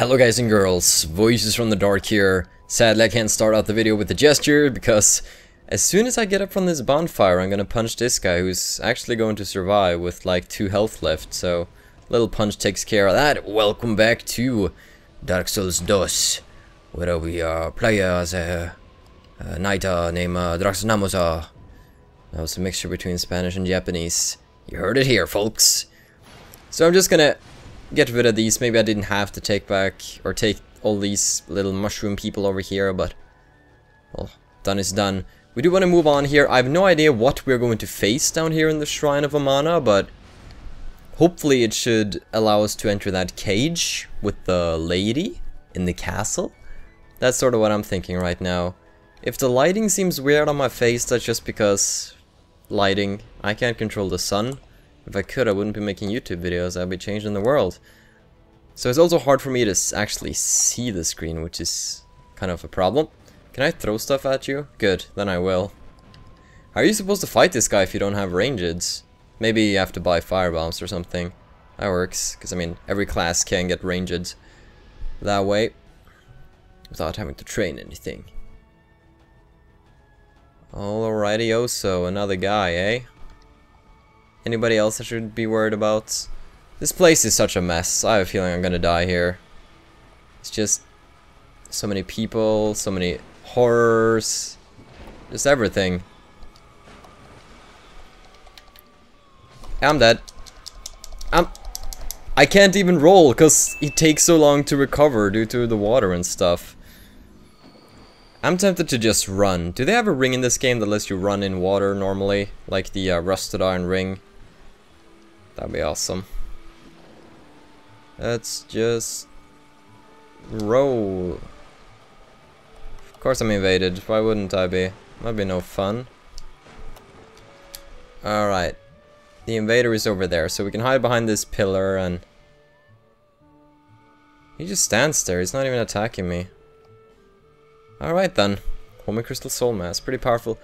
Hello guys and girls, Voices from the Dark here. Sadly I can't start out the video with a gesture because as soon as I get up from this bonfire I'm gonna punch this guy who's actually going to survive with like 2 health left, so little punch takes care of that. Welcome back to Dark Souls 2, where we uh, play as a, a knight uh, named uh, Draxnamosa. That was a mixture between Spanish and Japanese. You heard it here folks. So I'm just gonna get rid of these. Maybe I didn't have to take back or take all these little mushroom people over here, but well, done is done. We do want to move on here. I have no idea what we're going to face down here in the Shrine of Amana, but hopefully it should allow us to enter that cage with the lady in the castle. That's sort of what I'm thinking right now. If the lighting seems weird on my face, that's just because lighting. I can't control the sun. If I could, I wouldn't be making YouTube videos, I'd be changing the world. So it's also hard for me to actually see the screen, which is kind of a problem. Can I throw stuff at you? Good, then I will. How are you supposed to fight this guy if you don't have rangeds? Maybe you have to buy fire bombs or something. That works, because I mean, every class can get ranged that way. Without having to train anything. Alrighty, oh so, another guy, eh? Anybody else I should be worried about? This place is such a mess. I have a feeling I'm gonna die here. It's just so many people, so many horrors, just everything. I'm dead. I'm... I can't even roll because it takes so long to recover due to the water and stuff. I'm tempted to just run. Do they have a ring in this game that lets you run in water normally? Like the uh, Rusted Iron Ring? That'd be awesome. Let's just roll. Of course I'm invaded. Why wouldn't I be? That'd be no fun. Alright. The invader is over there, so we can hide behind this pillar and... He just stands there, he's not even attacking me. Alright then. Homing Crystal Soul Mass, pretty powerful.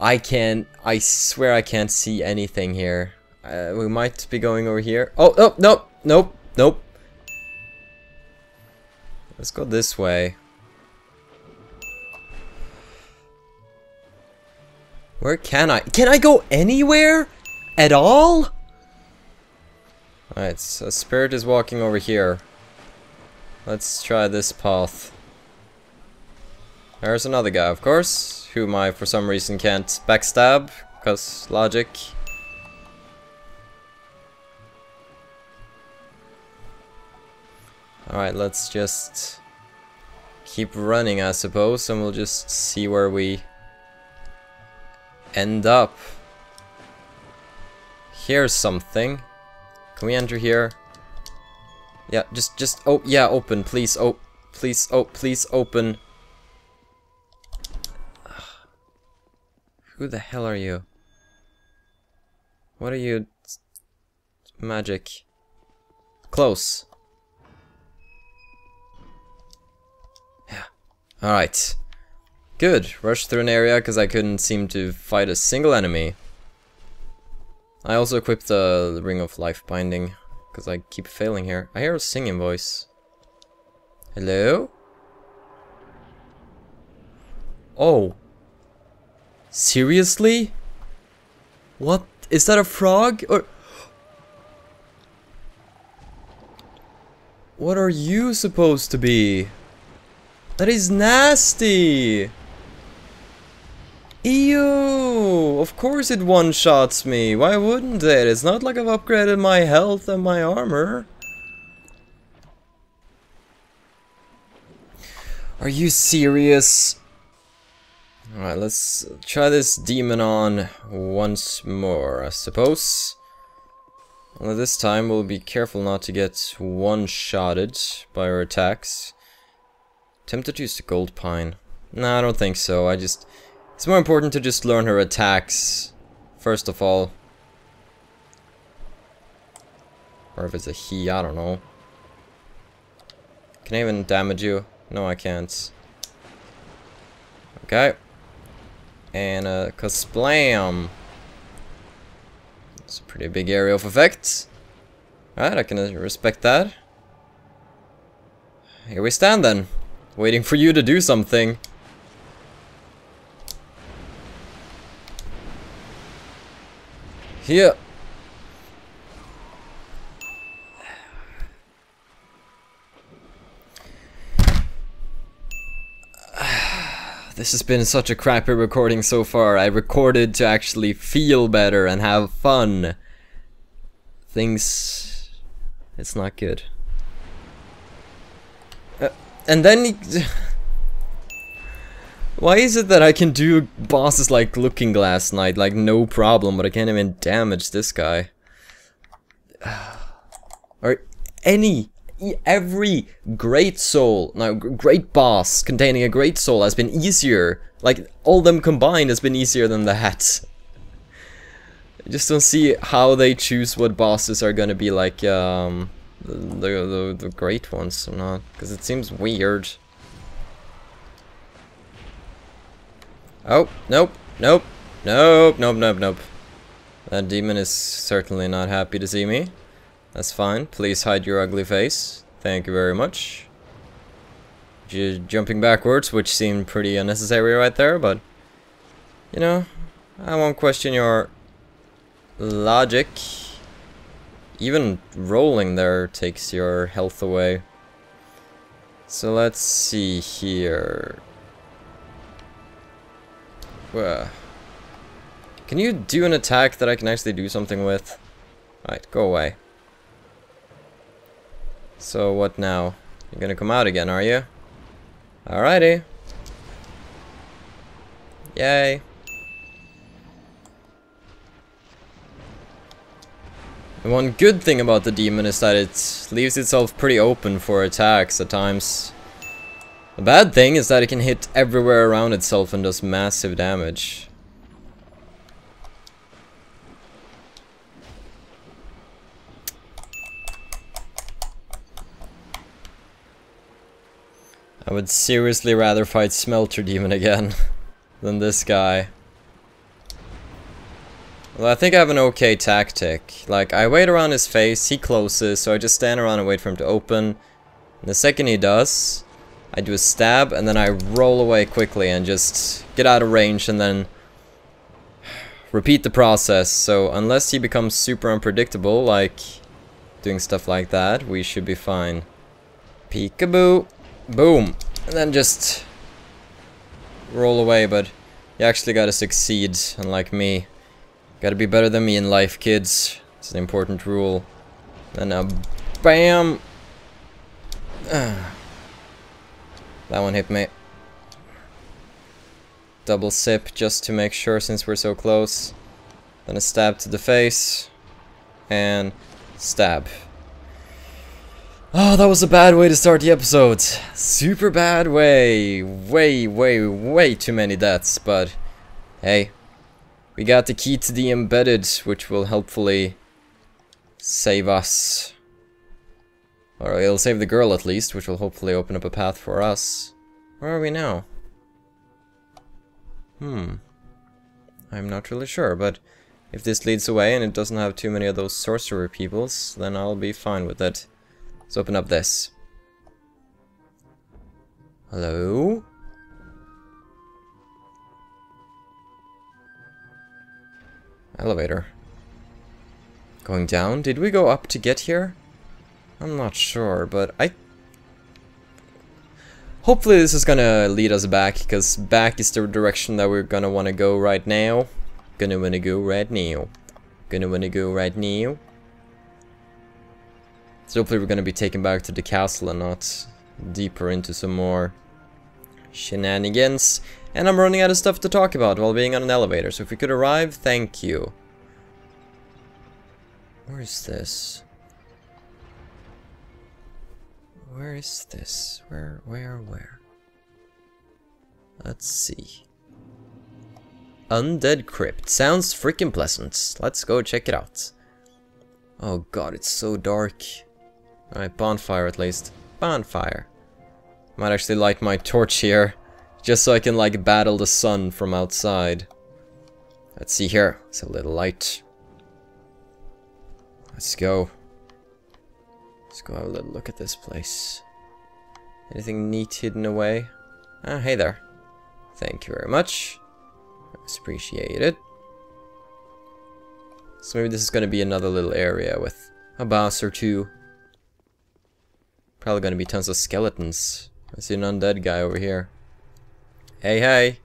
I can't, I swear I can't see anything here. Uh, we might be going over here. Oh, oh, nope, nope, nope. Let's go this way. Where can I? Can I go anywhere? At all? Alright, so spirit is walking over here. Let's try this path. There's another guy, of course, whom I for some reason can't backstab, because logic. Alright, let's just keep running, I suppose, and we'll just see where we end up. Here's something. Can we enter here? Yeah, just, just, oh, yeah, open, please, oh, please, oh, please, open. Who the hell are you? What are you? Magic. Close. Alright. Good. Rushed through an area because I couldn't seem to fight a single enemy. I also equipped the Ring of Life Binding because I keep failing here. I hear a singing voice. Hello? Oh. Seriously? What? Is that a frog? Or... What are you supposed to be? That is nasty! Ew! Of course it one-shots me. Why wouldn't it? It's not like I've upgraded my health and my armor. Are you serious? Alright, let's try this demon on once more, I suppose. Well, this time we'll be careful not to get one-shotted by our attacks. Tempted to use the gold pine. No, I don't think so. I just... It's more important to just learn her attacks. First of all. Or if it's a he, I don't know. Can I even damage you? No, I can't. Okay. And uh, Kasplam. It's a pretty big area of effect. Alright, I can respect that. here we stand then, waiting for you to do something. Here. This has been such a crappy recording so far. I recorded to actually feel better and have fun. Things... It's not good. And then... He, why is it that I can do bosses like Looking Glass Knight, like no problem, but I can't even damage this guy? or any every great soul, now great boss containing a great soul has been easier. Like all them combined has been easier than that. I just don't see how they choose what bosses are gonna be like um, the, the, the great ones or not, because it seems weird. Oh, nope, nope, nope, nope, nope, nope. That demon is certainly not happy to see me. That's fine. Please hide your ugly face. Thank you very much. J jumping backwards, which seemed pretty unnecessary right there, but... You know, I won't question your logic. Even rolling there takes your health away. So let's see here. Can you do an attack that I can actually do something with? Alright, go away. So what now? You're gonna come out again, are you? Alrighty. Yay. One good thing about the demon is that it leaves itself pretty open for attacks at times. The bad thing is that it can hit everywhere around itself and does massive damage. I would seriously rather fight Smelter Demon again than this guy. Well, I think I have an okay tactic. Like, I wait around his face, he closes, so I just stand around and wait for him to open. And the second he does, I do a stab, and then I roll away quickly and just get out of range, and then repeat the process. So, unless he becomes super unpredictable, like doing stuff like that, we should be fine. Peekaboo! Boom! And then just roll away, but you actually gotta succeed, unlike me. Gotta be better than me in life, kids. It's an important rule. And now, BAM! that one hit me. Double sip just to make sure since we're so close. Then a stab to the face. And stab. Oh, that was a bad way to start the episode. Super bad way. Way, way, way too many deaths, but hey, we got the key to the embedded, which will hopefully save us. Or it'll save the girl at least, which will hopefully open up a path for us. Where are we now? Hmm. I'm not really sure, but if this leads away and it doesn't have too many of those sorcerer peoples, then I'll be fine with it. Let's open up this. Hello? Elevator. Going down? Did we go up to get here? I'm not sure, but I... Hopefully this is gonna lead us back, because back is the direction that we're gonna wanna go right now. Gonna wanna go right now. Gonna wanna go right now. So hopefully we're gonna be taken back to the castle and not deeper into some more shenanigans. And I'm running out of stuff to talk about while being on an elevator, so if we could arrive, thank you. Where is this? Where is this? Where, where, where? Let's see. Undead Crypt. Sounds freaking pleasant. Let's go check it out. Oh god, it's so dark. Alright, bonfire at least. Bonfire. Might actually light my torch here. Just so I can like battle the sun from outside. Let's see here. It's a little light. Let's go. Let's go have a little look at this place. Anything neat hidden away? Ah, hey there. Thank you very much. It's appreciated. So maybe this is going to be another little area with a boss or two. Probably going to be tons of skeletons. I see an undead guy over here. Hey, hey.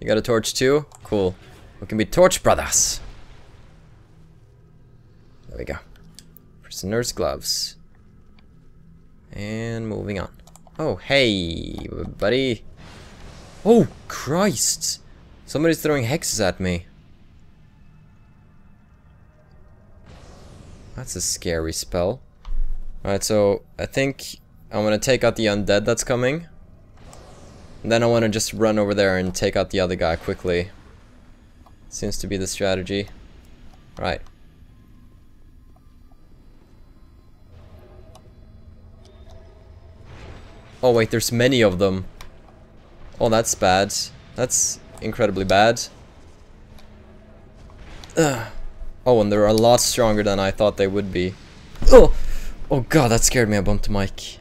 You got a torch too? Cool. We can be torch brothers. There we go. Prisoner's gloves. And moving on. Oh, hey, buddy. Oh, Christ. Somebody's throwing hexes at me. That's a scary spell. Alright, so I think I'm gonna take out the undead that's coming. Then I want to just run over there and take out the other guy quickly. Seems to be the strategy. Right. Oh wait, there's many of them. Oh, that's bad. That's incredibly bad. Ugh. Oh, and they're a lot stronger than I thought they would be. Oh! Oh god, that scared me. I bumped mic.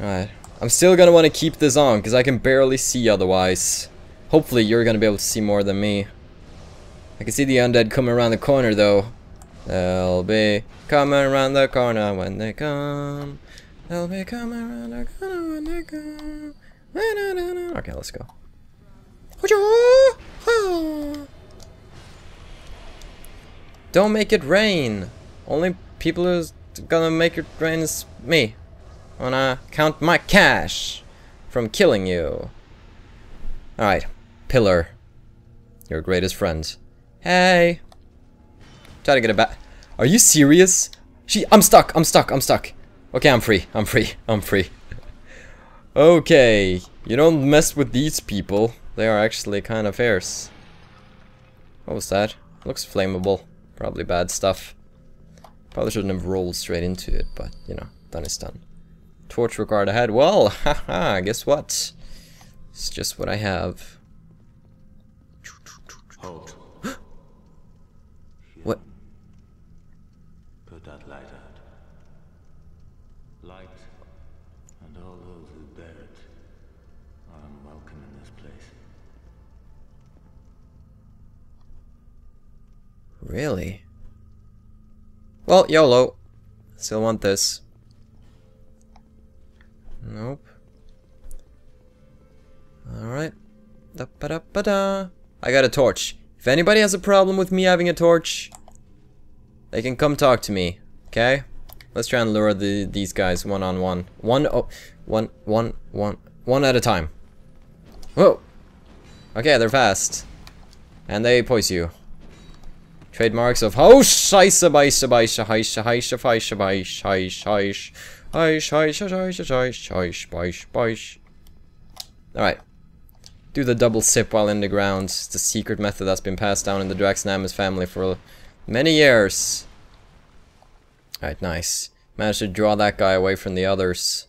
Alright. I'm still gonna want to keep this on, because I can barely see otherwise. Hopefully you're gonna be able to see more than me. I can see the undead coming around the corner, though. They'll be coming around the corner when they come. They'll be coming around the corner when they come. Okay, let's go. Don't make it rain. Only people who's gonna make it rain is me. Wanna count my cash from killing you. Alright, Pillar. Your greatest friend. Hey. Try to get it back. Are you serious? She- I'm stuck, I'm stuck, I'm stuck. Okay, I'm free, I'm free, I'm free. okay, you don't mess with these people. They are actually kind of fierce. What was that? Looks flammable. Probably bad stuff. Probably shouldn't have rolled straight into it, but, you know, done is done. Torch regard ahead. Well, haha, guess what? It's just what I have. Halt. What? Put that light out. Light and all those who bear it are unwelcome in this place. Really? Well, YOLO. Still want this. Nope. Alright. Da -ba -da -ba -da. I got a torch. If anybody has a problem with me having a torch, they can come talk to me. Okay? Let's try and lure the these guys one on one. One oh one one one one at a time. Whoa! Okay, they're fast. And they poise you. Trademarks of heisch heisch heisch heisch heisch heisch beisch beisch Alright. Do the double sip while in the ground. It's a secret method that's been passed down in the Draxnamus family for many years. Alright, nice. Managed to draw that guy away from the others.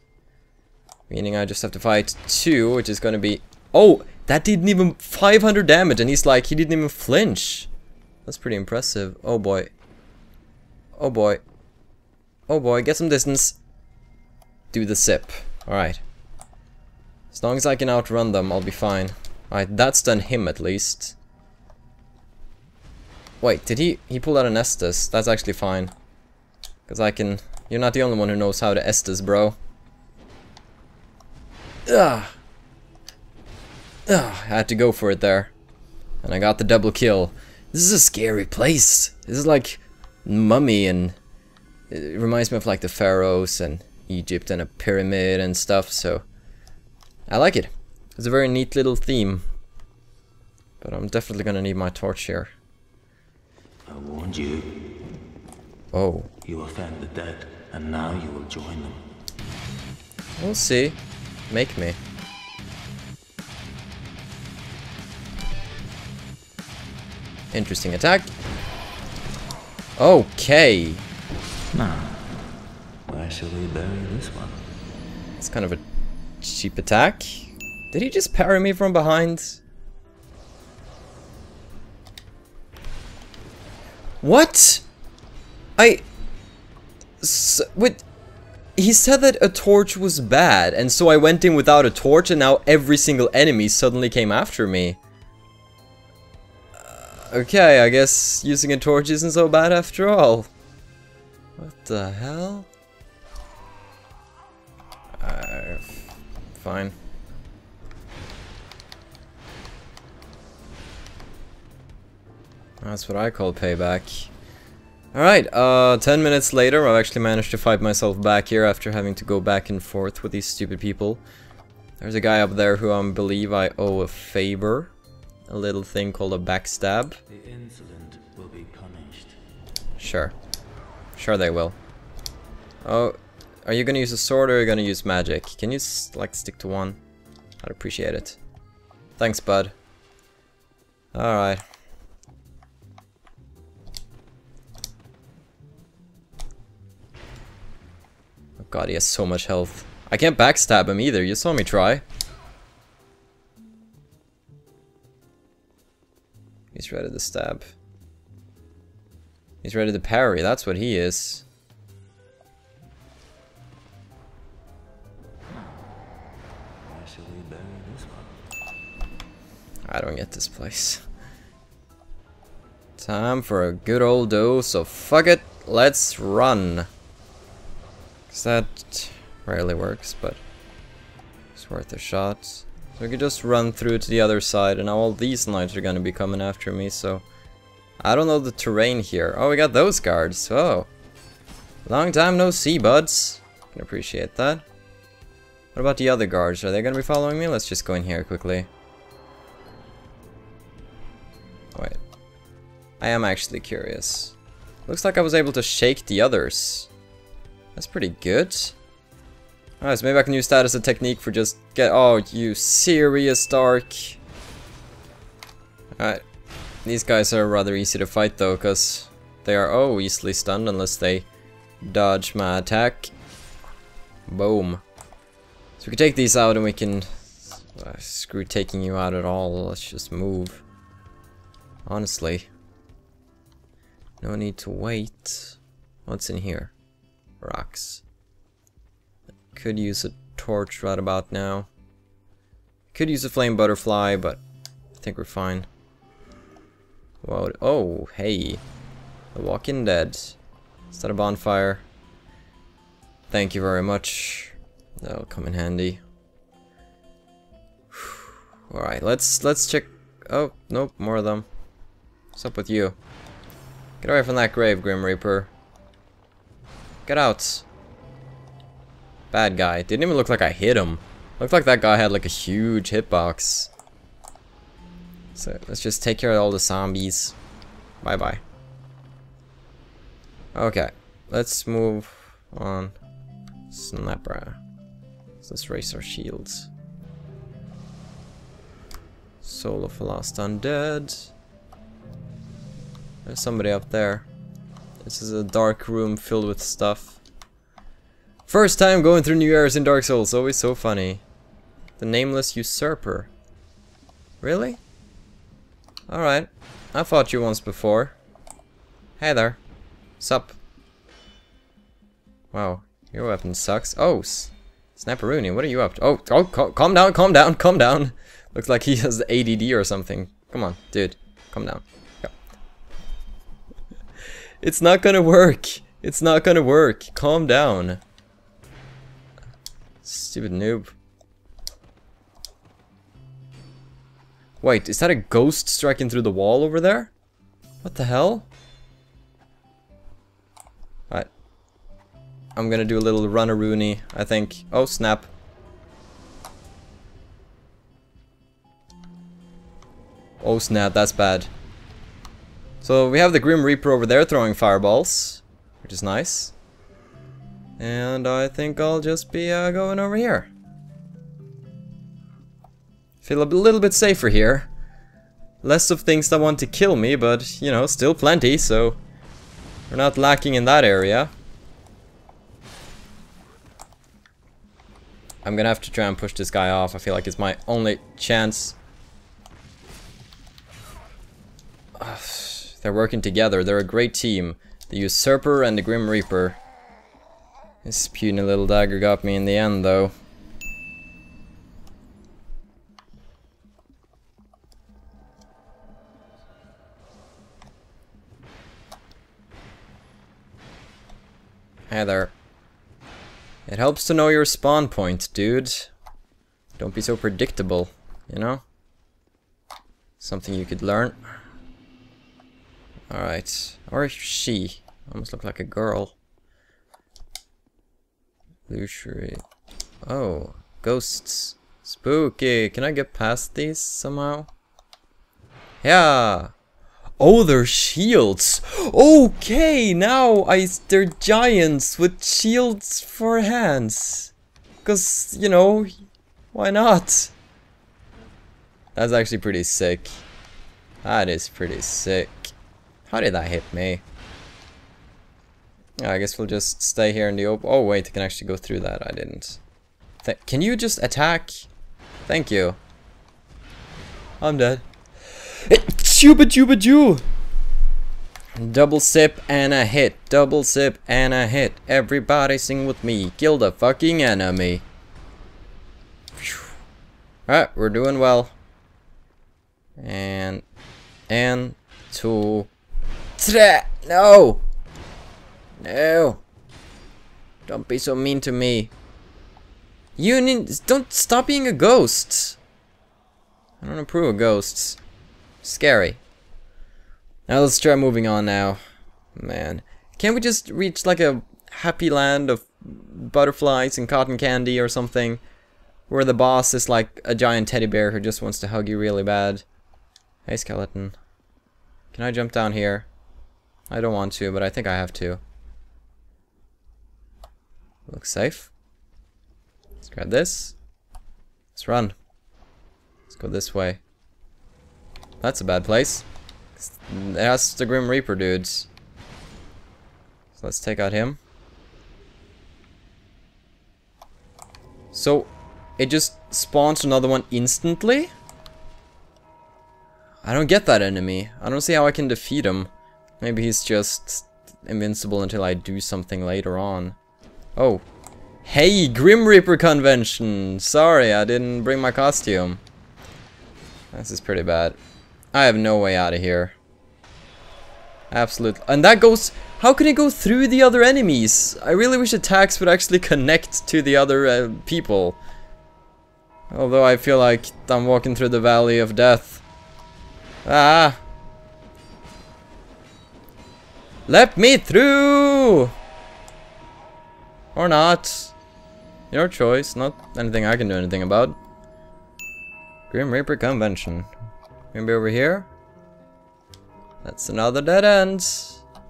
Meaning I just have to fight two, which is gonna be... Oh! That didn't even... 500 damage, and he's like, he didn't even flinch. That's pretty impressive. Oh boy. Oh boy. Oh boy, get some distance. Do the sip. Alright. As long as I can outrun them, I'll be fine. Alright, that's done him at least. Wait, did he... He pulled out an Estus. That's actually fine. Because I can... You're not the only one who knows how to Estus, bro. Ugh. Ugh, I had to go for it there. And I got the double kill. This is a scary place. This is like mummy and it reminds me of like the pharaohs and Egypt and a pyramid and stuff, so I like it. It's a very neat little theme. But I'm definitely gonna need my torch here. I warned you. Oh, You offend the dead, and now you will join them. we'll see. Make me. Interesting attack. Okay. Now, we bury this one? It's kind of a cheap attack. Did he just parry me from behind? What? I... S with... he said that a torch was bad, and so I went in without a torch, and now every single enemy suddenly came after me. Uh, okay, I guess using a torch isn't so bad after all. What the hell? Uh, fine. That's what I call payback. Alright, uh, 10 minutes later, I've actually managed to fight myself back here after having to go back and forth with these stupid people. There's a guy up there who I believe I owe a favor. A little thing called a backstab. The insolent will be punished. Sure. Sure they will. Oh, are you gonna use a sword or are you gonna use magic? Can you, like, stick to one? I'd appreciate it. Thanks, bud. Alright. Oh god, he has so much health. I can't backstab him either, you saw me try. He's ready to stab. He's ready to parry, that's what he is. I don't get this place. Time for a good old dose of fuck it, let's run. Cause that rarely works, but it's worth a shot. So we could just run through to the other side, and now all these knights are gonna be coming after me, so... I don't know the terrain here. Oh, we got those guards. Oh. Long time no see, buds. Can appreciate that. What about the other guards? Are they gonna be following me? Let's just go in here quickly. Wait. I am actually curious. Looks like I was able to shake the others. That's pretty good. Alright, so maybe I can use that as a technique for just get- Oh, you serious, Dark? Alright. These guys are rather easy to fight though, because they are, oh, easily stunned unless they dodge my attack. Boom. So we can take these out and we can... Uh, screw taking you out at all, let's just move. Honestly. No need to wait. What's in here? Rocks. Could use a torch right about now. Could use a flame butterfly, but I think we're fine. Whoa. Oh, hey. The Walking Dead. Is that a bonfire? Thank you very much. That'll come in handy. Alright, let's let's check oh, nope, more of them. What's up with you? Get away from that grave, Grim Reaper. Get out. Bad guy. Didn't even look like I hit him. Looked like that guy had like a huge hitbox. So let's just take care of all the zombies. Bye bye. Okay. Let's move on. Snapper. Let's raise our shields. Soul of a Lost Undead. There's somebody up there. This is a dark room filled with stuff. First time going through new areas in Dark Souls, always so funny. The Nameless Usurper. Really? Alright. I fought you once before. Hey there. Sup? Wow, your weapon sucks. Oh, Snapperoonie, what are you up to? Oh, oh, calm down, calm down, calm down. Looks like he has ADD or something. Come on, dude, calm down. It's not gonna work. It's not gonna work. Calm down. Stupid noob. Wait, is that a ghost striking through the wall over there? What the hell? Alright. I'm gonna do a little runner-rooney, I think. Oh, snap. Oh snap, that's bad. So we have the Grim Reaper over there throwing fireballs, which is nice. And I think I'll just be uh, going over here. Feel a little bit safer here. Less of things that want to kill me, but, you know, still plenty, so... We're not lacking in that area. I'm gonna have to try and push this guy off. I feel like it's my only chance. They're working together. They're a great team. The Usurper and the Grim Reaper. This puny little dagger got me in the end, though. Hey there. It helps to know your spawn point, dude. Don't be so predictable, you know? Something you could learn. Alright. Or she. Almost look like a girl. Luxury. Oh, ghosts. Spooky. Can I get past these somehow? Yeah. Oh, they're shields. Okay, now I they're giants with shields for hands. Cause you know, why not? That's actually pretty sick. That is pretty sick. How did that hit me? I guess we'll just stay here in the open. Oh wait, I can actually go through that. I didn't. Th can you just attack? Thank you. I'm dead. Eh, chuba juba ju! Double sip and a hit. Double sip and a hit. Everybody sing with me. Kill the fucking enemy. Alright, we're doing well. And and two no. No. Don't be so mean to me. You need don't stop being a ghost. I don't approve of ghosts. Scary. Now let's try moving on now. Man. Can't we just reach like a happy land of butterflies and cotton candy or something? Where the boss is like a giant teddy bear who just wants to hug you really bad. Hey, skeleton. Can I jump down here? I don't want to, but I think I have to. Looks safe. Let's grab this. Let's run. Let's go this way. That's a bad place. That's the Grim Reaper dudes. So let's take out him. So, it just spawns another one instantly? I don't get that enemy. I don't see how I can defeat him. Maybe he's just invincible until I do something later on. Oh. Hey, Grim Reaper convention! Sorry, I didn't bring my costume. This is pretty bad. I have no way out of here. Absolutely. And that goes... How can it go through the other enemies? I really wish attacks would actually connect to the other uh, people. Although I feel like I'm walking through the valley of death. Ah! Let me through! Or not. Your choice, not anything I can do anything about. Grim Reaper Convention. Maybe over here? That's another dead end.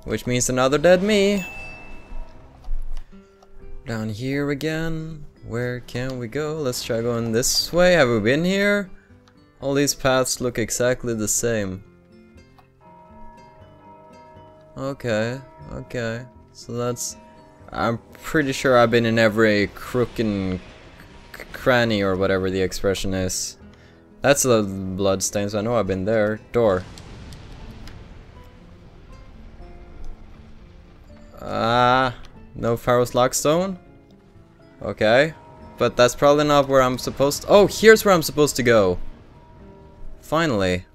Which means another dead me. Down here again. Where can we go? Let's try going this way. Have we been here? All these paths look exactly the same. Okay, okay. So that's... I'm pretty sure I've been in every crook and cranny or whatever the expression is. That's the bloodstains, I know I've been there. Door. Ah, uh, no Pharros' Lockstone? Okay. But that's probably not where I'm supposed to- Oh, here's where I'm supposed to go! Finally.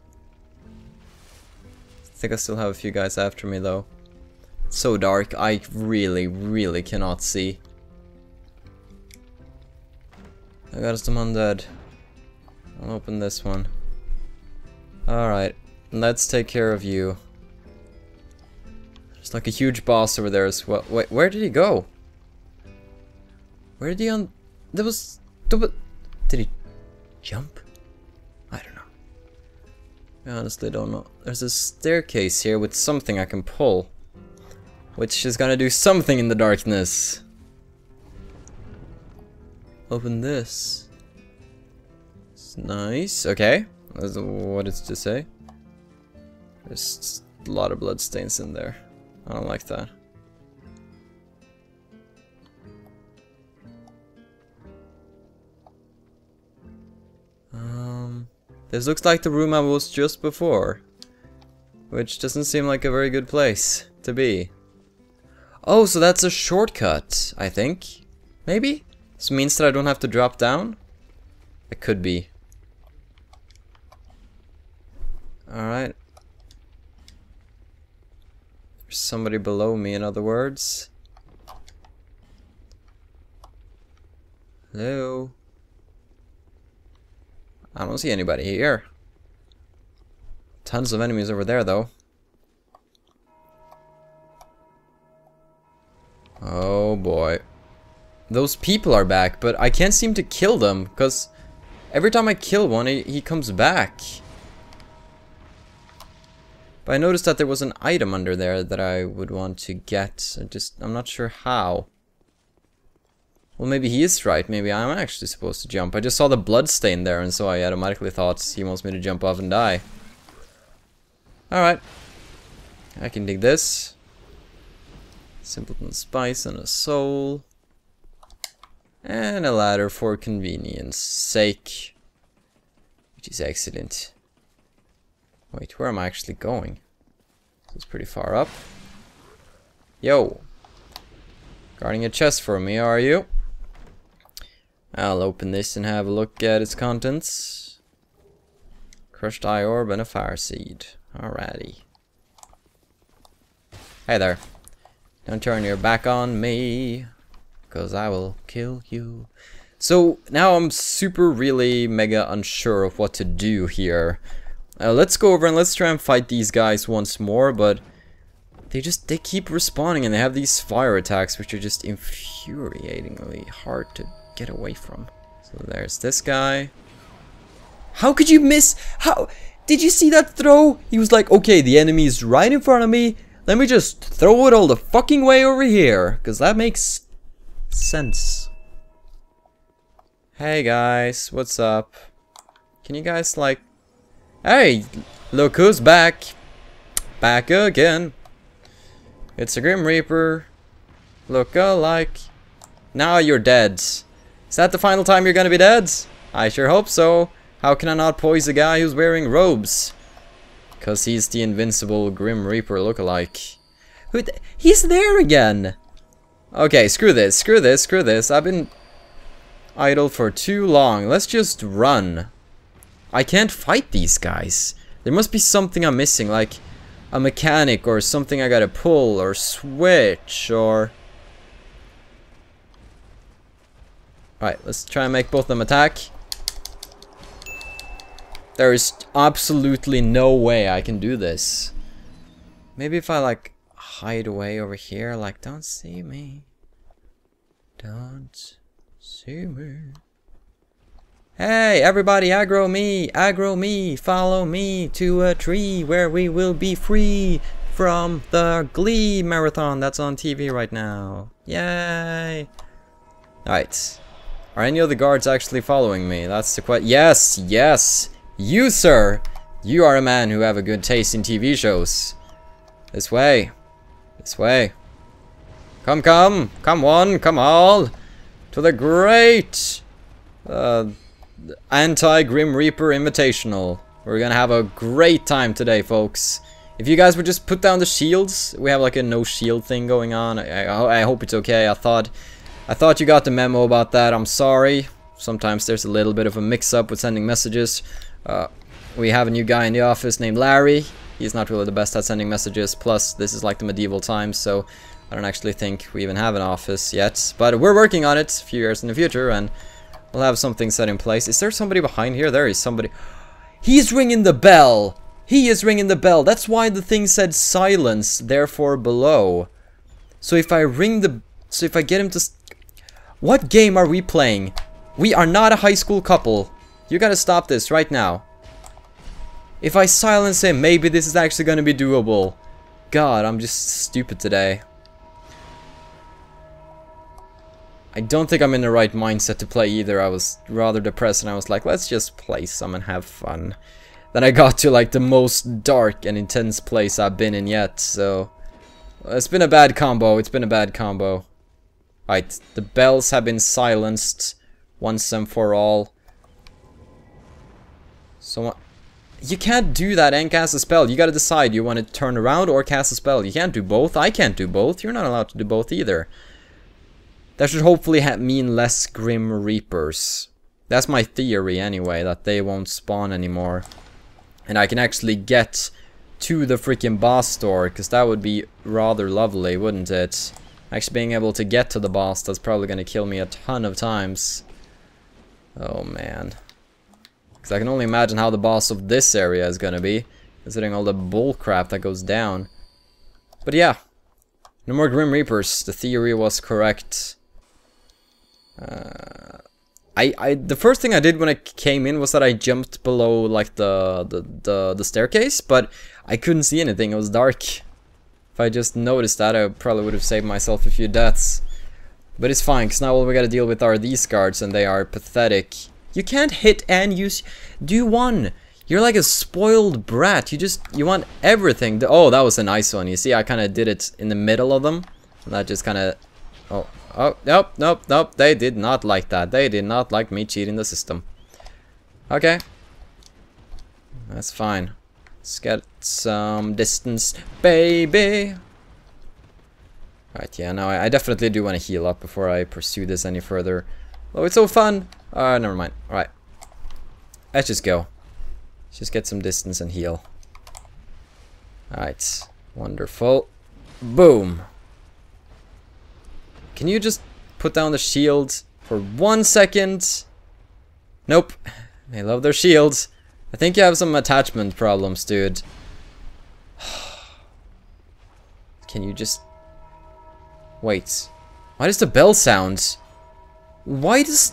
I think I still have a few guys after me though. It's so dark, I really, really cannot see. I got some undead. I'll open this one. Alright, let's take care of you. There's like a huge boss over there as well. Wait, where did he go? Where did he on... There was... Did he jump? I honestly don't know. There's a staircase here with something I can pull. Which is gonna do something in the darkness. Open this. It's nice. Okay. That's what it's to say. There's a lot of bloodstains in there. I don't like that. This looks like the room I was just before. Which doesn't seem like a very good place to be. Oh, so that's a shortcut, I think. Maybe? This means that I don't have to drop down? It could be. Alright. There's somebody below me, in other words. Hello? I don't see anybody here. Tons of enemies over there, though. Oh boy. Those people are back, but I can't seem to kill them, because every time I kill one, he, he comes back. But I noticed that there was an item under there that I would want to get. I just, I'm not sure how. Well, maybe he is right. Maybe I'm actually supposed to jump. I just saw the blood stain there, and so I automatically thought he wants me to jump off and die. Alright. I can dig this. Simpleton spice and a soul. And a ladder for convenience sake. Which is excellent. Wait, where am I actually going? It's pretty far up. Yo. Guarding a chest for me, are you? I'll open this and have a look at its contents. Crushed eye orb and a fire seed. Alrighty. Hey there. Don't turn your back on me. Because I will kill you. So now I'm super really mega unsure of what to do here. Uh, let's go over and let's try and fight these guys once more, but they just, they keep respawning and they have these fire attacks which are just infuriatingly hard to get away from. So there's this guy. How could you miss? How? Did you see that throw? He was like, okay, the enemy is right in front of me. Let me just throw it all the fucking way over here. Because that makes sense. Hey guys, what's up? Can you guys like... Hey, look who's back. Back again. It's a Grim Reaper. Look alike. Now you're dead. Is that the final time you're gonna be dead? I sure hope so. How can I not poison a guy who's wearing robes? Because he's the invincible Grim Reaper lookalike. Who th he's there again! Okay, screw this, screw this, screw this. I've been idle for too long. Let's just run. I can't fight these guys. There must be something I'm missing, like a mechanic or something I gotta pull or switch or... Alright, let's try and make both of them attack. There is absolutely no way I can do this. Maybe if I like hide away over here, like don't see me. Don't see me. Hey, everybody aggro me, aggro me, follow me to a tree where we will be free from the Glee marathon that's on TV right now. Yay! Alright. Are any of the guards actually following me? That's the question. Yes, yes! You, sir! You are a man who have a good taste in TV shows. This way. This way. Come, come! Come one, come all! To the great! Uh, Anti-Grim Reaper Invitational. We're gonna have a great time today, folks. If you guys would just put down the shields, we have like a no shield thing going on. I, I, I hope it's okay. I thought, I thought you got the memo about that. I'm sorry. Sometimes there's a little bit of a mix-up with sending messages. Uh, we have a new guy in the office named Larry. He's not really the best at sending messages. Plus, this is like the medieval times, so I don't actually think we even have an office yet. But we're working on it a few years in the future, and We'll have something set in place. Is there somebody behind here? There is somebody. He's ringing the bell! He is ringing the bell. That's why the thing said silence, therefore below. So if I ring the... So if I get him to... What game are we playing? We are not a high school couple. You gotta stop this right now. If I silence him, maybe this is actually gonna be doable. God, I'm just stupid today. I don't think I'm in the right mindset to play either. I was rather depressed and I was like, let's just play some and have fun. Then I got to like the most dark and intense place I've been in yet, so... It's been a bad combo, it's been a bad combo. Right, the bells have been silenced once and for all. So, You can't do that and cast a spell. You gotta decide you want to turn around or cast a spell. You can't do both. I can't do both. You're not allowed to do both either. That should hopefully mean less Grim Reapers. That's my theory anyway, that they won't spawn anymore. And I can actually get to the freaking boss door, because that would be rather lovely, wouldn't it? Actually being able to get to the boss, that's probably going to kill me a ton of times. Oh man. Because I can only imagine how the boss of this area is going to be, considering all the bullcrap that goes down. But yeah, no more Grim Reapers, the theory was correct. Uh, I, I, the first thing I did when I came in was that I jumped below like the, the, the, the staircase, but I couldn't see anything, it was dark. If I just noticed that, I probably would have saved myself a few deaths. But it's fine, because now all we gotta deal with are these guards, and they are pathetic. You can't hit and use... Do one! You're like a spoiled brat, you just... You want everything. Oh, that was a nice one. You see, I kind of did it in the middle of them. And that just kind of... Oh, oh, nope, nope, nope. They did not like that. They did not like me cheating the system. Okay. That's fine. Let's get some distance, baby. Right, yeah, no, I, I definitely do want to heal up before I pursue this any further. Oh, it's so fun! Uh, never mind. Alright. Let's just go. Let's just get some distance and heal. Alright. Wonderful. Boom! Can you just put down the shield for one second? Nope. They love their shields. I think you have some attachment problems, dude. Can you just... Wait. Why does the bell sound? Why does...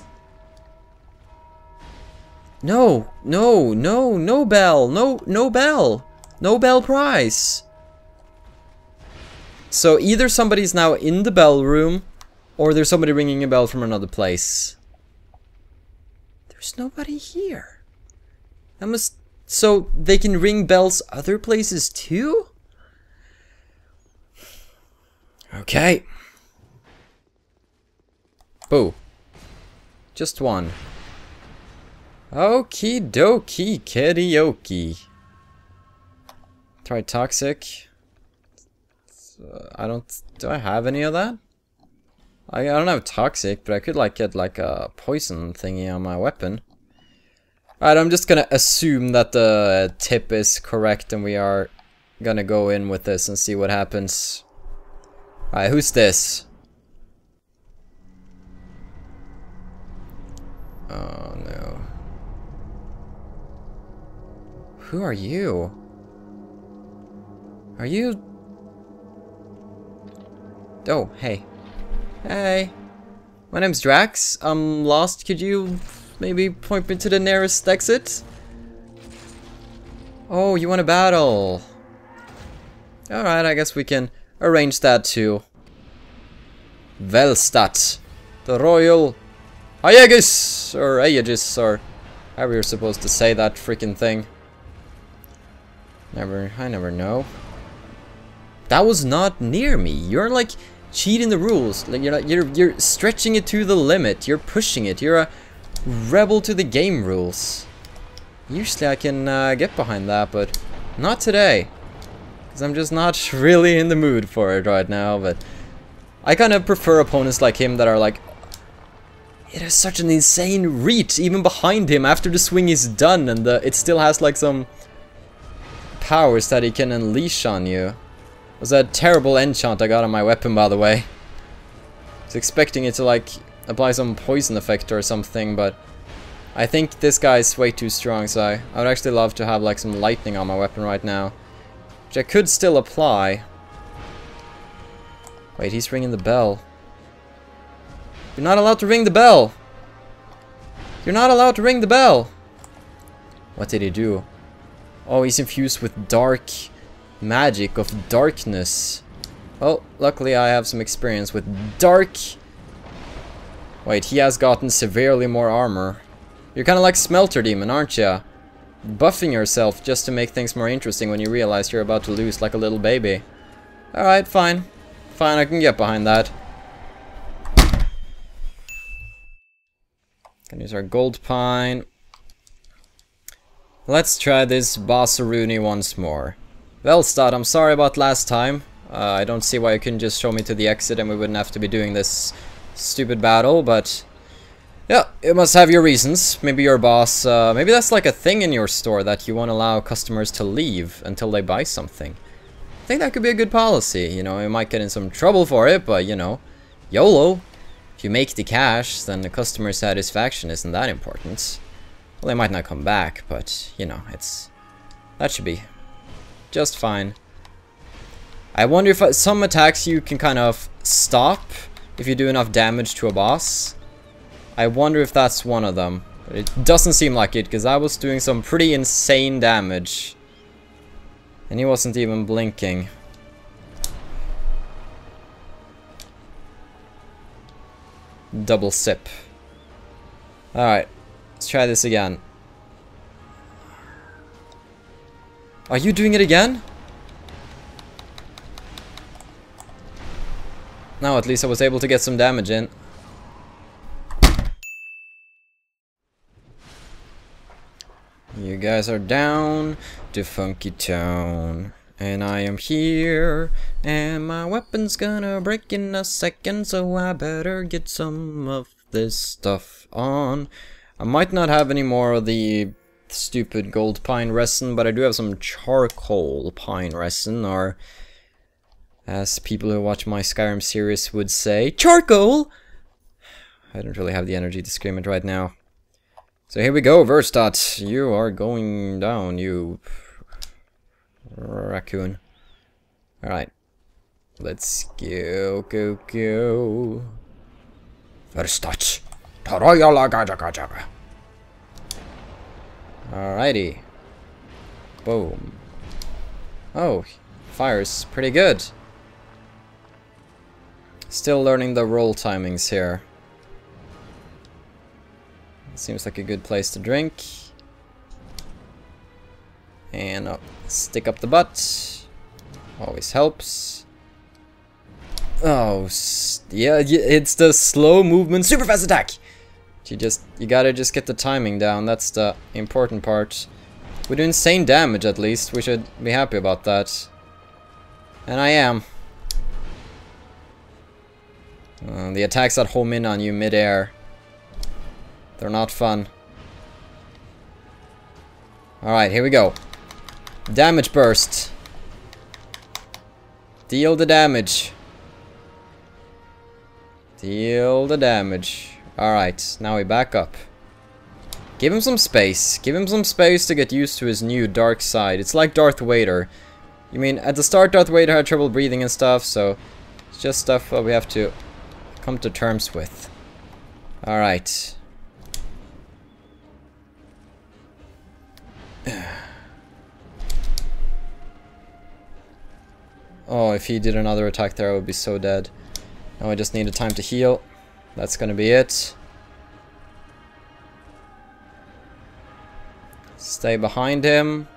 No, no, no, no bell, no, no bell. Nobel Prize. So either somebody's now in the bell room, or there's somebody ringing a bell from another place. There's nobody here. That must... So they can ring bells other places too? Okay. Boo. Just one. Okie dokie, karaoke. Try toxic. I don't. Do I have any of that? I, I don't have toxic, but I could like get like a poison thingy on my weapon. Alright, I'm just gonna assume that the tip is correct and we are gonna go in with this and see what happens. Alright, who's this? Oh no. Who are you? Are you... Oh, hey. Hey. My name's Drax. I'm lost. Could you maybe point me to the nearest exit? Oh, you want a battle? Alright, I guess we can arrange that too. Velstadt. The Royal Aegis! Or Aegis, or however you're supposed to say that freaking thing. Never, I never know. That was not near me. You're like cheating the rules. Like you're not, you're you're stretching it to the limit. You're pushing it. You're a rebel to the game rules. Usually I can uh, get behind that, but not today. Because I'm just not really in the mood for it right now, but I kind of prefer opponents like him that are like, it has such an insane reach even behind him after the swing is done and the, it still has like some powers that he can unleash on you. It was a terrible enchant I got on my weapon by the way. I was expecting it to like apply some poison effect or something but I think this guy is way too strong so I, I would actually love to have like some lightning on my weapon right now. Which I could still apply. Wait, he's ringing the bell. You're not allowed to ring the bell! You're not allowed to ring the bell! What did he do? Oh, he's infused with dark magic of darkness. Well, luckily I have some experience with dark... Wait, he has gotten severely more armor. You're kinda like Smelter Demon, aren't ya? Buffing yourself just to make things more interesting when you realize you're about to lose like a little baby. Alright, fine. Fine, I can get behind that. Can use our gold pine. Let's try this Basaruni once more. Velstadt, I'm sorry about last time. Uh, I don't see why you couldn't just show me to the exit and we wouldn't have to be doing this stupid battle, but... Yeah, it must have your reasons. Maybe your boss, uh, maybe that's like a thing in your store that you won't allow customers to leave until they buy something. I think that could be a good policy, you know, you might get in some trouble for it, but you know, YOLO. If you make the cash, then the customer satisfaction isn't that important. Well, they might not come back, but, you know, it's... That should be just fine. I wonder if uh, some attacks you can kind of stop if you do enough damage to a boss. I wonder if that's one of them. It doesn't seem like it, because I was doing some pretty insane damage. And he wasn't even blinking. Double sip. Alright, let's try this again. Are you doing it again? Now at least I was able to get some damage in. You guys are down to Funky Town. And I am here, and my weapon's gonna break in a second, so I better get some of this stuff on. I might not have any more of the stupid gold pine resin, but I do have some charcoal pine resin, or as people who watch my Skyrim series would say, charcoal! I don't really have the energy to scream it right now. So here we go, Velstadt. You are going down, you raccoon. Alright. Let's go, go, go. Velstadt. Alrighty. Boom. Oh, fire's pretty good. Still learning the roll timings here. Seems like a good place to drink. And uh, stick up the butt. Always helps. Oh, yeah, it's the slow movement super fast attack. You just, you gotta just get the timing down. That's the important part. We do insane damage at least. We should be happy about that. And I am. Uh, the attacks that home in on you midair. They're not fun. Alright, here we go. Damage burst. Deal the damage. Deal the damage. Alright, now we back up. Give him some space. Give him some space to get used to his new dark side. It's like Darth Vader. You mean, at the start Darth Vader had trouble breathing and stuff, so... It's just stuff we have to come to terms with. Alright. Oh, if he did another attack there, I would be so dead. Now I just need a time to heal. That's gonna be it. Stay behind him.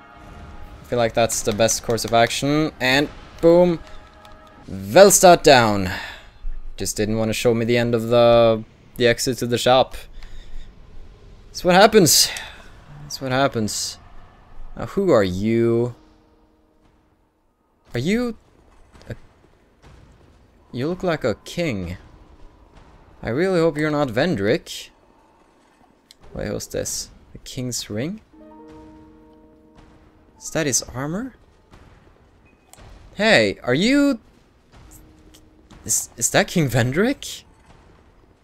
I feel like that's the best course of action. And boom. Velstadt down. Just didn't want to show me the end of the the exit to the shop. That's what happens. That's what happens. Now who are you? Are you you look like a king. I really hope you're not Vendrick. Wait, what's this? The king's ring? Is that his armor? Hey, are you... Is, is that King Vendrick?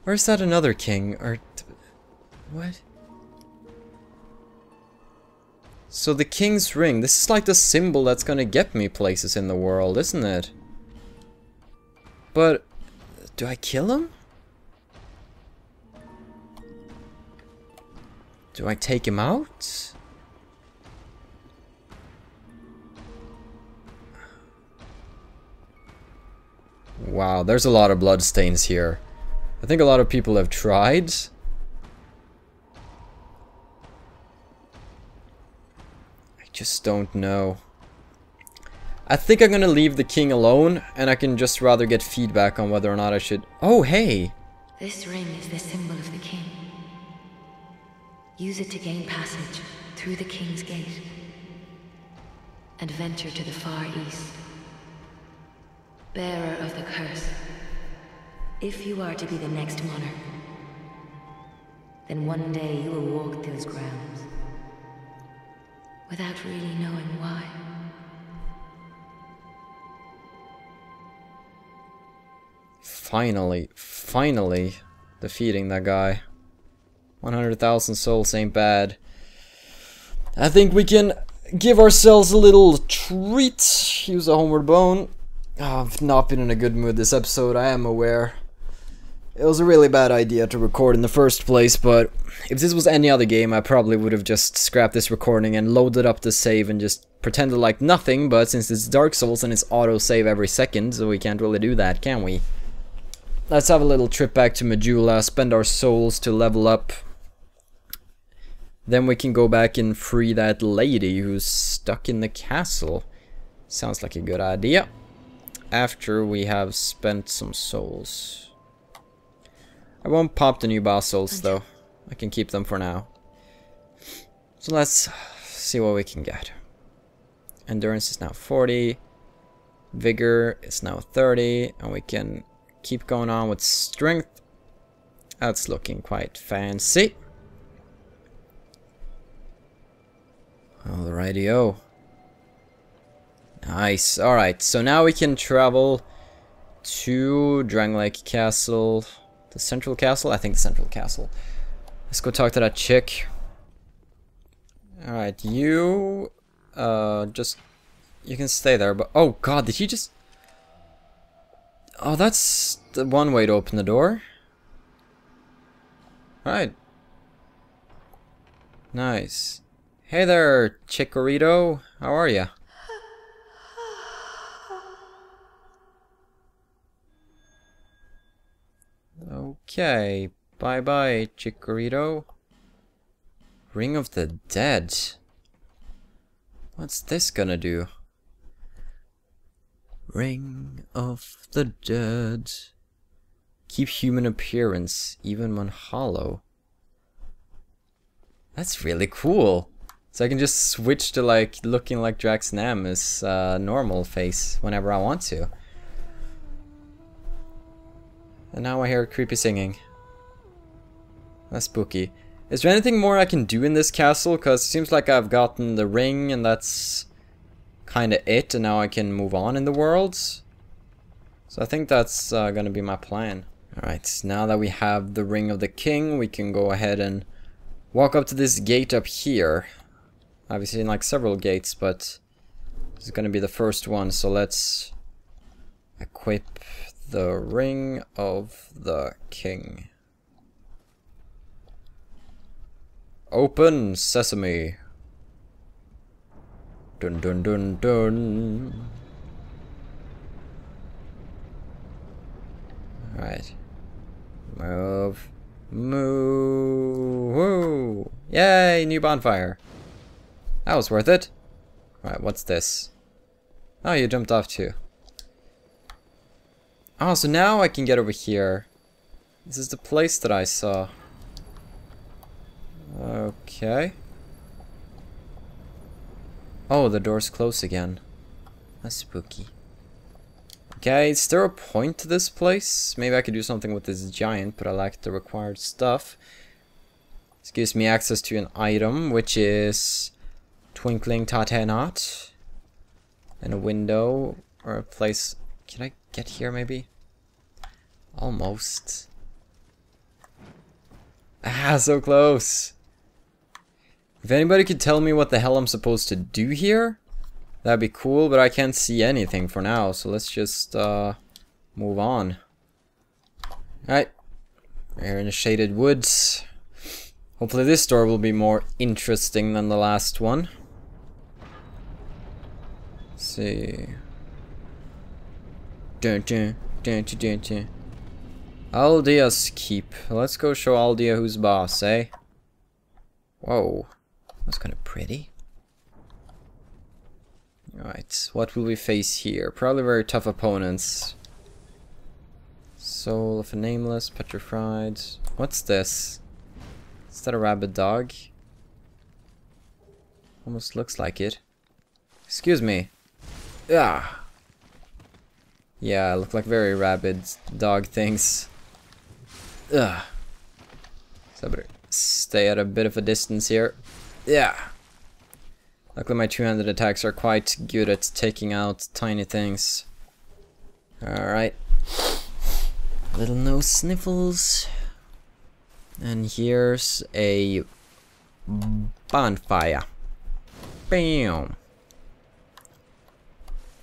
Or is that another king? Or... What? So the king's ring, this is like the symbol that's gonna get me places in the world, isn't it? But, do I kill him? Do I take him out? Wow, there's a lot of bloodstains here. I think a lot of people have tried. I just don't know. I think I'm gonna leave the king alone, and I can just rather get feedback on whether or not I should... Oh, hey! This ring is the symbol of the king. Use it to gain passage. through the King's Gate and venture to the far east. Bearer of the curse, if you are to be the next monarch, then one day you will walk those grounds without really knowing why. Finally, finally defeating that guy. 100,000 souls ain't bad. I think we can give ourselves a little treat. Use a homeward bone. Oh, I've not been in a good mood this episode, I am aware. It was a really bad idea to record in the first place, but if this was any other game, I probably would have just scrapped this recording and loaded up the save and just pretended like nothing, but since it's Dark Souls and it's auto-save every second, so we can't really do that, can we? Let's have a little trip back to Majula, spend our souls to level up. Then we can go back and free that lady who's stuck in the castle. Sounds like a good idea. After we have spent some souls. I won't pop the new boss souls though. I can keep them for now. So let's see what we can get. Endurance is now 40. Vigor is now 30. And we can keep going on with strength. That's looking quite fancy. Alrighty-o. Nice. Alright, so now we can travel to Drangleic Castle. The Central Castle? I think the Central Castle. Let's go talk to that chick. Alright, you... Uh, just... You can stay there, but... Oh god, did he just... Oh, that's the one way to open the door. Alright. Nice. Hey there, Chikorito. How are ya? Okay. Bye-bye, Chikorito. Ring of the Dead. What's this gonna do? Ring of the Dead. Keep human appearance, even when hollow. That's really cool. So I can just switch to like looking like Drax Namus uh, normal face whenever I want to. And now I hear creepy singing. That's spooky. Is there anything more I can do in this castle? Because it seems like I've gotten the ring and that's kind of it. And now I can move on in the worlds. So I think that's uh, going to be my plan. Alright, now that we have the Ring of the King, we can go ahead and walk up to this gate up here. I've seen like several gates, but this is going to be the first one. So let's equip the Ring of the King. Open sesame. Dun dun dun dun. Alright. Move. Move. Woo. Yay, new bonfire. That was worth it. Alright, what's this? Oh, you jumped off too. Oh, so now I can get over here. This is the place that I saw. Okay. Oh, the door's closed again. That's spooky. Okay, is there a point to this place? Maybe I could do something with this giant, but I lack the required stuff. This gives me access to an item, which is Twinkling Titanite. And a window, or a place... Can I get here maybe? Almost. Ah, so close. If anybody could tell me what the hell I'm supposed to do here, that'd be cool, but I can't see anything for now, so let's just uh, move on. Alright, we're in the shaded woods. Hopefully this door will be more interesting than the last one. Let's see. Dun dun dun dun dun. Aldia's keep. Let's go show Aldea who's boss, eh? Whoa. That's kind of pretty. Alright, what will we face here? Probably very tough opponents. Soul of a Nameless, Petrified. What's this? Is that a rabid dog? Almost looks like it. Excuse me. Ah. Yeah, look like very rabid dog things. Ugh. So I better stay at a bit of a distance here. Yeah. Luckily my two-handed attacks are quite good at taking out tiny things. Alright. Little nose sniffles. And here's a bonfire. Bam!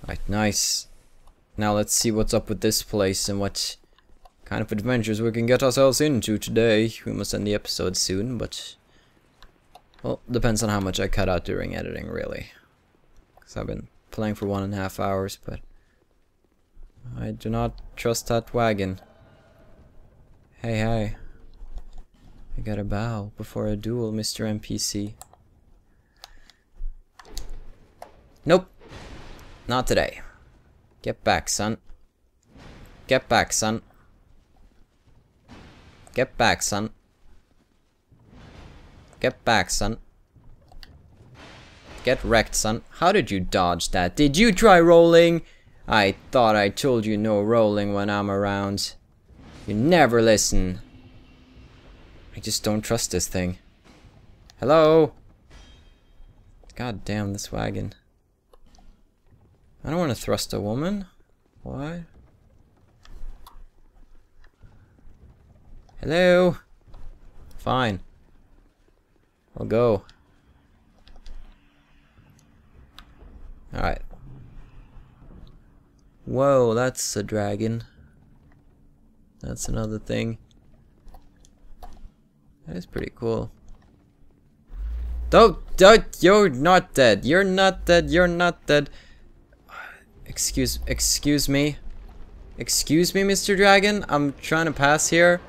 Right, nice. Now let's see what's up with this place and what kind of adventures we can get ourselves into today. We must end the episode soon, but... Well, depends on how much I cut out during editing, really. Because I've been playing for one and a half hours, but... I do not trust that wagon. Hey, hey. I gotta bow before a duel, Mr. NPC. Nope. Not today. Get back, son. Get back, son. Get back, son. Get back, son. Get wrecked, son. How did you dodge that? Did you try rolling? I thought I told you no rolling when I'm around. You never listen. I just don't trust this thing. Hello? God damn this wagon. I don't want to thrust a woman. Why? Hello? Fine. I'll go. Alright. Whoa, that's a dragon. That's another thing. That is pretty cool. Don't, don't, you're not dead. You're not dead. You're not dead. Excuse, excuse me. Excuse me, Mr. Dragon. I'm trying to pass here.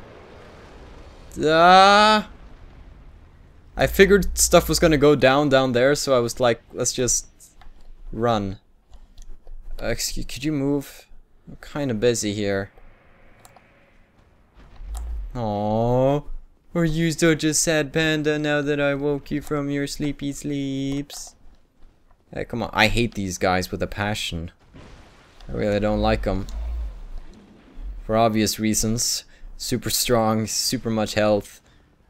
Ah. I figured stuff was gonna go down down there, so I was like, let's just run. Uh, excuse, could you move? I'm kind of busy here. Oh, Are you still just sad panda now that I woke you from your sleepy sleeps? Hey, come on. I hate these guys with a passion. I really don't like them. For obvious reasons. Super strong, super much health,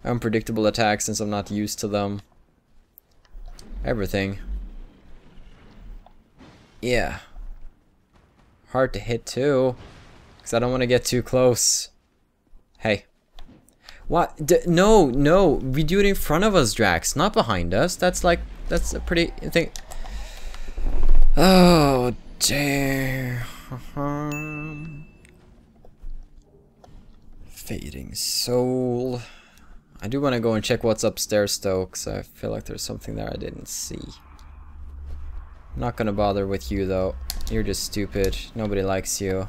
unpredictable attacks since I'm not used to them. Everything. Yeah. Hard to hit too. Because I don't want to get too close. Hey. What? D no, no. We do it in front of us, Drax, not behind us. That's like, that's a pretty thing. Oh, damn. Fading soul. I do want to go and check what's upstairs though, because I feel like there's something there I didn't see. I'm not gonna bother with you though. You're just stupid. Nobody likes you.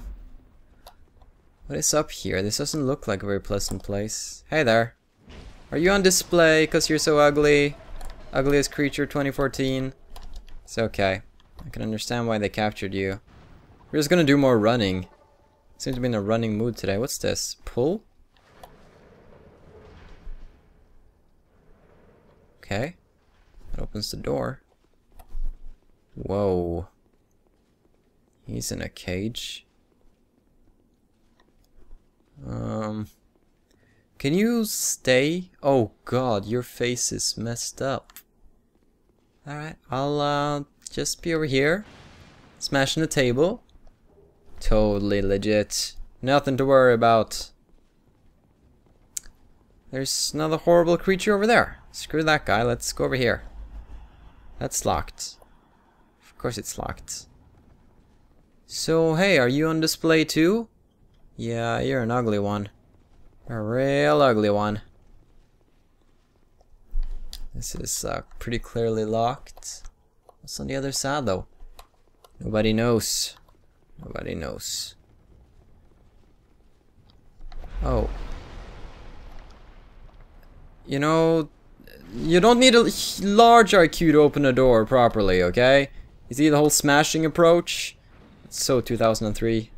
What is up here? This doesn't look like a very pleasant place. Hey there. Are you on display because you're so ugly? Ugliest creature 2014. It's okay. I can understand why they captured you. We're just gonna do more running. Seems to be in a running mood today. What's this? Pull? Okay. That opens the door. Whoa. He's in a cage. Um. Can you stay? Oh god, your face is messed up. Alright, I'll uh, just be over here. Smashing the table. Totally legit. Nothing to worry about. There's another horrible creature over there. Screw that guy, let's go over here. That's locked. Of course it's locked. So, hey, are you on display too? Yeah, you're an ugly one. A real ugly one. This is uh, pretty clearly locked. What's on the other side though? Nobody knows. Nobody knows. Oh. You know, you don't need a large IQ to open a door properly, okay? You see the whole smashing approach? It's so 2003.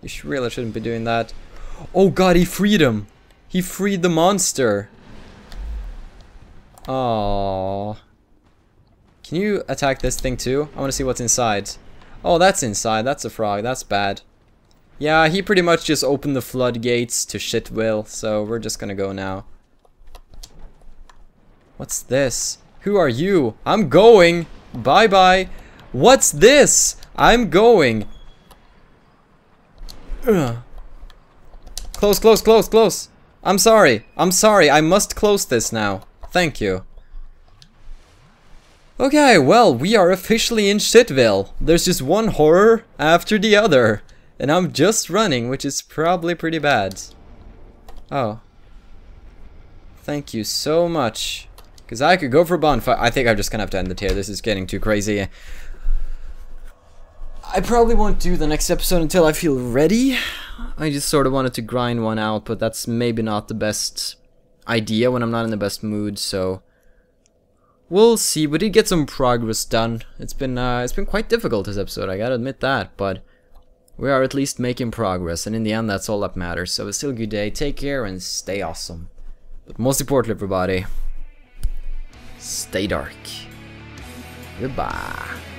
You sh really shouldn't be doing that. Oh god, he freed him! He freed the monster! Oh. Can you attack this thing too? I want to see what's inside. Oh, that's inside. That's a frog. That's bad. Yeah, he pretty much just opened the floodgates to Shitville, so we're just gonna go now. What's this? Who are you? I'm going! Bye-bye! What's this? I'm going! Ugh. Close, close, close, close! I'm sorry. I'm sorry. I must close this now. Thank you. Okay, well, we are officially in Shitville. There's just one horror after the other. And I'm just running, which is probably pretty bad. Oh. Thank you so much. Because I could go for a bonfire. I think I'm just going to have to end it here. This is getting too crazy. I probably won't do the next episode until I feel ready. I just sort of wanted to grind one out, but that's maybe not the best idea when I'm not in the best mood, so... We'll see, we did get some progress done. It's been, uh, it's been quite difficult this episode, I gotta admit that, but... We are at least making progress, and in the end that's all that matters. So it's still a good day, take care, and stay awesome. But most importantly, everybody, stay dark. Goodbye.